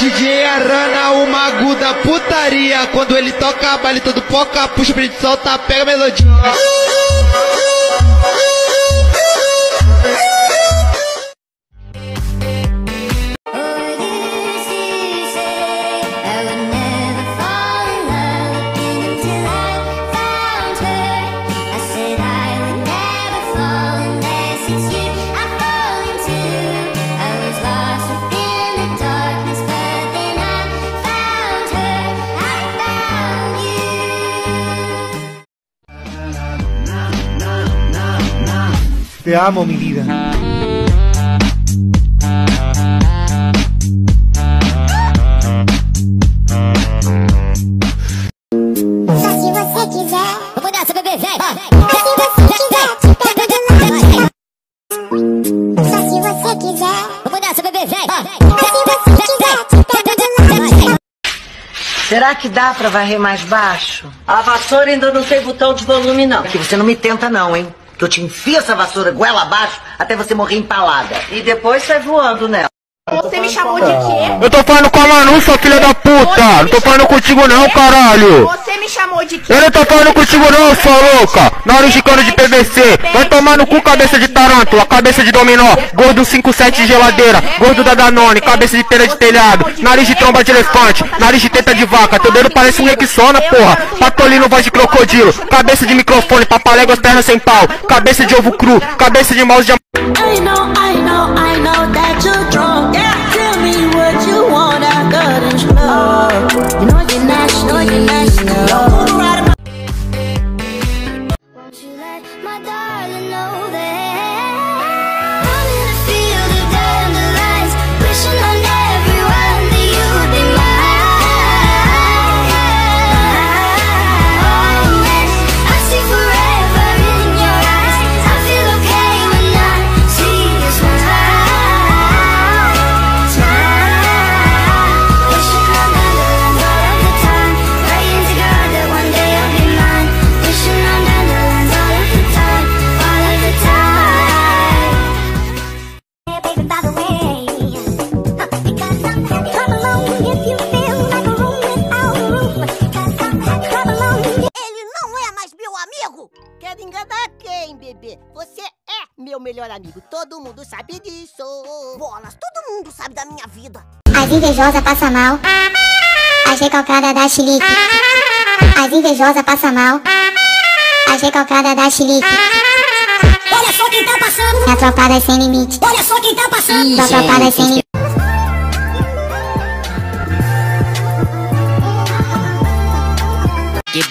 DJ Arana, o mago da putaria. Quando ele toca a baile todo poca, puxa pra gente soltar, pega a melodia. Quiser, te pego do Será que dá pra varrer mais baixo? A vassoura ainda não tem botão de volume, não. Que você não me tenta, não, hein? Que eu te enfio essa vassoura goela abaixo até você morrer empalada. E depois sai voando nela. Você me chamou de quê? Eu tô falando com a Manu, sua filha da puta! Não tô falando contigo não, caralho! Você me chamou de quê? Eu não tô falando contigo não, sua louca! Nariz de cano de PVC! Vai tomar no cu cabeça de tarântula, cabeça de dominó, gordo 57 de geladeira, gordo da Danone, cabeça de telha de telhado, nariz de tromba de elefante, nariz de teta de vaca, teu dedo parece um Rexona, porra! Patolino voz de crocodilo, cabeça de microfone, papaléguas pernas sem pau, cabeça de ovo cru, cabeça de mouse de my dog. Quem, bebê? Você é meu melhor amigo. Todo mundo sabe disso. Bolas, todo mundo sabe da minha vida. As invejosas passa mal. As recalcadas da chilique. As invejosas passa mal. As recalcadas da chilique. Olha só quem tá passando! Minha tropada é sem limite. Olha só quem tá passando! Tua tropada é sem limite.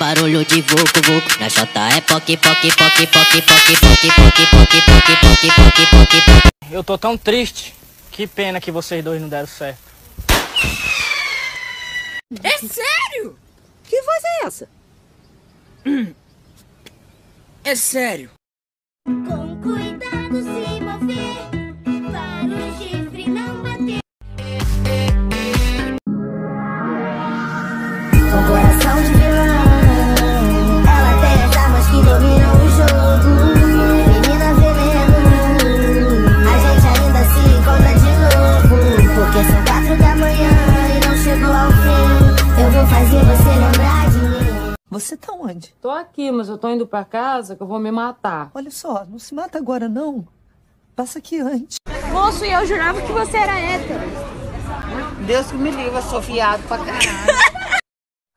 Barulho de vucu vucu Na jota é poque poque poque poque poque poque poque poque poque poque poque poque poque Eu tô tão triste. Que pena que vocês dois não deram certo. É sério? Que voz é essa? É sério. Você tá onde? Tô aqui, mas eu tô indo pra casa que eu vou me matar. Olha só, não se mata agora não. Passa aqui antes. Moço, e eu jurava que você era hétero. Deus que me livre, sou viado pra caralho.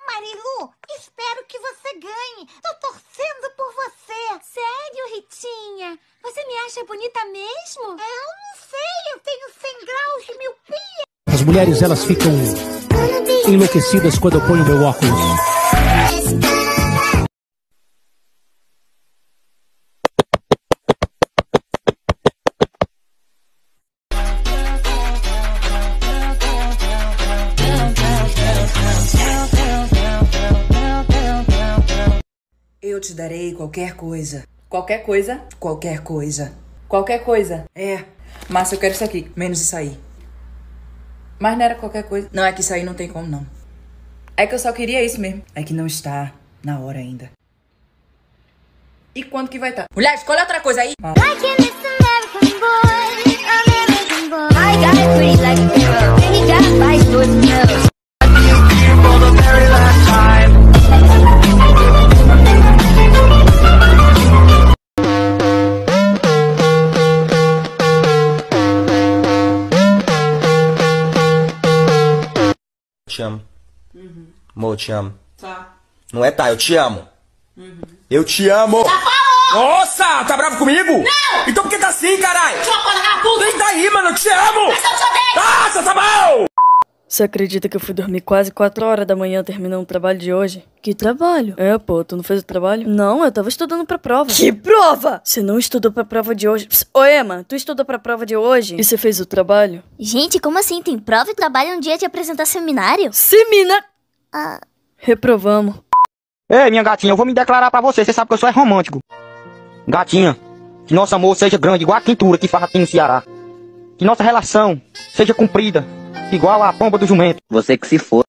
Marilu, espero que você ganhe. Tô torcendo por você. Sério, Ritinha? Você me acha bonita mesmo? Eu não sei, eu tenho 100 graus de miopia. As mulheres elas ficam enlouquecidas quando eu ponho meu óculos. Te darei qualquer coisa. Qualquer coisa? Qualquer coisa. Qualquer coisa. É. Márcia, eu quero isso aqui. Menos isso aí. Mas não era qualquer coisa. Não, é que isso aí não tem como, não. É que eu só queria isso mesmo. É que não está na hora ainda. E quando que vai estar? Mulher, escolhe outra coisa aí. Like in Te amo. Amor, eu te amo. Tá. Não é tá, eu te amo. Eu te amo. Nossa, tá bravo comigo? Não! Então por que tá assim, caralho? Sua porra vagabunda! Vem daí, mano, eu te amo! Essa eu te odeio! Ah, seu sabão! Você acredita que eu fui dormir quase 4 horas da manhã terminando o trabalho de hoje? Que trabalho? É, pô, tu não fez o trabalho? Não, eu tava estudando pra prova. Que prova? Você não estudou pra prova de hoje. Pss, Ô, Emma, tu estudou pra prova de hoje? E você fez o trabalho? Gente, como assim? Tem prova e trabalho um dia de apresentar seminário? Seminário? Ah, Reprovamos. Ei, minha gatinha, eu vou me declarar pra você. Você sabe que eu sou é romântico. Gatinha, que nosso amor seja grande, igual a quintura que faz aqui no Ceará. Que nossa relação seja cumprida, igual a pomba do jumento. Você que se for.